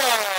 Yeah.